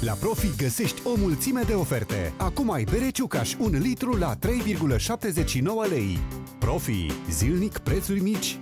La Profi găsești o mulțime de oferte. Acum ai bere ciucaș 1 litru la 3,79 lei. Profi. Zilnic prețuri mici